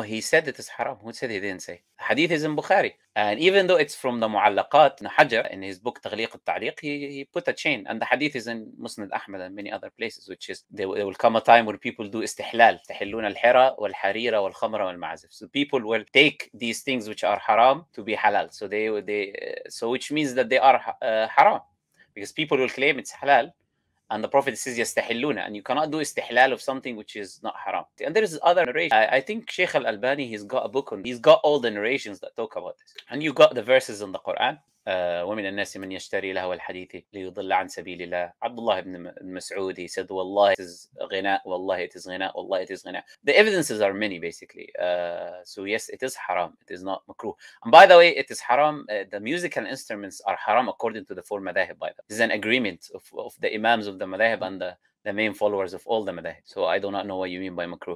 He said it is haram. Who said he didn't say? Hadith is in Bukhari. And even though it's from the Mu'allaqat, Hajar, in his book Taghliq al-Ta'liq, he, he put a chain. And the hadith is in Musnad Ahmad and many other places, which is there, will come a time where people do istihlal. Tahillun al-hira wal-harira wal-khamra wal-ma'azif. So people will take these things which are haram to be halal. So they, they so which means that they are uh, haram. Because people will claim it's halal, and the Prophet says yastahilluna, and you cannot do istihlal of something which is not haram. And there is other narration. I, I think Sheikh Al Albani he's got a book on. He's got all the narrations that talk about this, and you got the verses in the Quran. Uh, ومن الناس من يشتري له الحديث ليضل عن سبيل الله عبد الله بن مسعود he said والله it is غناء والله it is غناء والله it is غناء the evidences are many basically uh, so yes it is haram it is not makruh and by the way it is haram uh, the musical instruments are haram according to the four madahib by the way. this is an agreement of, of the imams of the madahib and the the main followers of all the madahib. So I do not know what you mean by makruh.